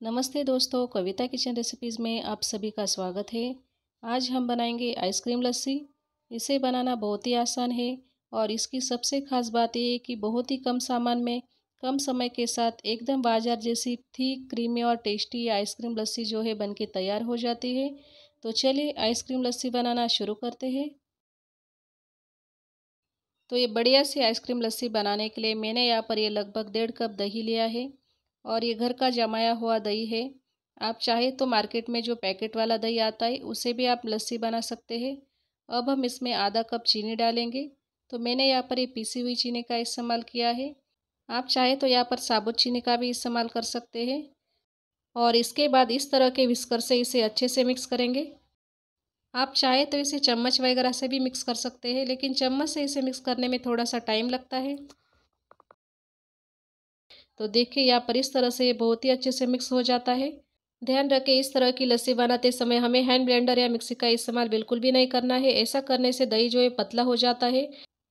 नमस्ते दोस्तों, कविता kitchen recipes में आप सभी का स्वागत है। आज हम बनाएँगे आइसक्रीम लस्सी। इसे बनाना बहुत ही आसान है और इसकी सबसे ख़ास बात यह है कि बहुत ही कम सामान में, कम समय के साथ एकदम बाज़ार जैसी थिक क्रीमी और टेस्टी आइसक्रीम लस्सी जो है बन के तैयार हो जाती है। तो चलिए आइसक्रीम लस्सी बनाना शुरू करते हैं। तो ये बढ़िया सी आइसक्रीम लस्सी बनाने के लिए मैंने यहाँ पर ये लगभग डेढ़ कप दही लिया है। और ये घर का जमाया हुआ दही है। आप चाहे तो मार्केट में जो पैकेट वाला दही आता है, उसे भी आप लस्सी बना सकते हैं। अब हम इसमें आधा कप चीनी डालेंगे। तो मैंने यहाँ पर ये पीसी हुई चीनी का इस्तेमाल किया है। आप चाहे तो यहाँ पर साबुत चीनी का भी इस्तेमाल कर सकते हैं। और इसके बाद इस तरह के विस्कर से इसे अच्छे से मिक्स करेंगे। आप चाहे तो इसे चम्मच वगैरह से भी मिक्स कर सकते हैं, लेकिन चम्मच से इसे मिक्स करने में थोड़ा सा टाइम लगता है। तो देखिए यहाँ पर इस तरह से ये बहुत ही अच्छे से मिक्स हो जाता है। ध्यान रखें, इस तरह की लस्सी बनाते समय हमें हैंड ब्लेंडर या मिक्सी का इस्तेमाल बिल्कुल भी नहीं करना है। ऐसा करने से दही जो है पतला हो जाता है।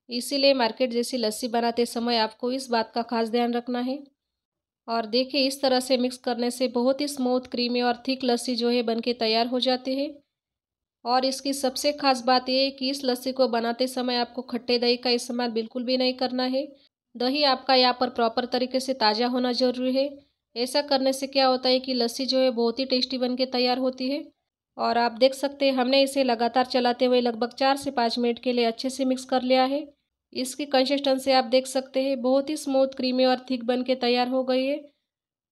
इसीलिए मार्केट जैसी लस्सी बनाते समय आपको इस बात का खास ध्यान रखना है। और देखिए, इस तरह से मिक्स करने से बहुत ही स्मूथ क्रीमी और थिक लस्सी जो है बन के तैयार हो जाती है। और इसकी सबसे खास बात यह है कि इस लस्सी को बनाते समय आपको खट्टे दही का इस्तेमाल बिल्कुल भी नहीं करना है। दही आपका यहाँ पर प्रॉपर तरीके से ताज़ा होना ज़रूरी है। ऐसा करने से क्या होता है कि लस्सी जो है बहुत ही टेस्टी बन के तैयार होती है। और आप देख सकते हैं, हमने इसे लगातार चलाते हुए लगभग चार से पाँच मिनट के लिए अच्छे से मिक्स कर लिया है। इसकी कंसिस्टेंसी आप देख सकते हैं, बहुत ही स्मूथ क्रीमी और थिक बन के तैयार हो गई है।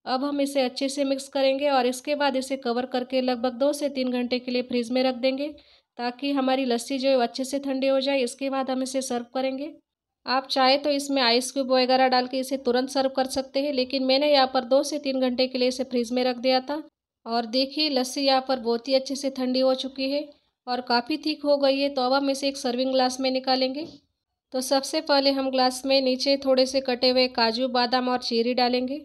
अब हम इसे अच्छे से मिक्स करेंगे और इसके बाद इसे कवर करके लगभग दो से तीन घंटे के लिए फ्रिज में रख देंगे, ताकि हमारी लस्सी जो है अच्छे से ठंडी हो जाए। इसके बाद हम इसे सर्व करेंगे। आप चाहे तो इसमें आइस क्यूब वगैरह डाल के इसे तुरंत सर्व कर सकते हैं, लेकिन मैंने यहाँ पर दो से तीन घंटे के लिए इसे फ्रिज में रख दिया था। और देखिए, लस्सी यहाँ पर बहुत ही अच्छे से ठंडी हो चुकी है और काफ़ी थिक हो गई है। तो अब हम इसे एक सर्विंग ग्लास में निकालेंगे। तो सबसे पहले हम ग्लास में नीचे थोड़े से कटे हुए काजू, बादाम और चेरी डालेंगे।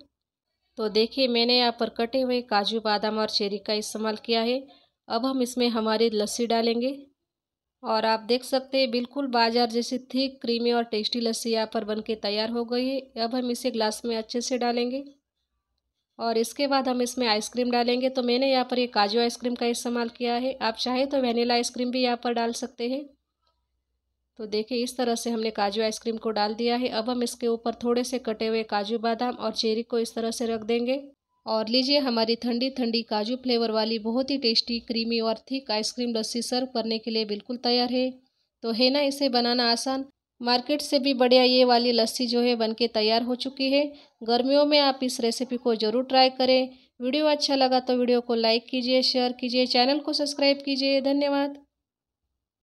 तो देखिए, मैंने यहाँ पर कटे हुए काजू, बादाम और चेरी का इस्तेमाल किया है। अब हम इसमें हमारी लस्सी डालेंगे। और आप देख सकते हैं, बिल्कुल बाज़ार जैसी थिक क्रीमी और टेस्टी लस्सी यहाँ पर बन के तैयार हो गई है। अब हम इसे ग्लास में अच्छे से डालेंगे और इसके बाद हम इसमें आइसक्रीम डालेंगे। तो मैंने यहाँ पर ये काजू आइसक्रीम का इस्तेमाल किया है। आप चाहे तो वनीला आइसक्रीम भी यहाँ पर डाल सकते हैं। तो देखिए, इस तरह से हमने काजू आइसक्रीम को डाल दिया है। अब हम इसके ऊपर थोड़े से कटे हुए काजू बादाम और चेरी को इस तरह से रख देंगे। और लीजिए हमारी ठंडी ठंडी काजू फ्लेवर वाली बहुत ही टेस्टी, क्रीमी और thick ice cream lassi serve करने के लिए बिल्कुल तैयार है। तो है ना, इसे बनाना आसान। मार्केट से भी बढ़िया ये वाली लस्सी जो है बनके तैयार हो चुकी है। गर्मियों में आप इस रेसिपी को ज़रूर ट्राई करें। वीडियो अच्छा लगा तो वीडियो को लाइक कीजिए, शेयर कीजिए, चैनल को सब्सक्राइब कीजिए। धन्यवाद।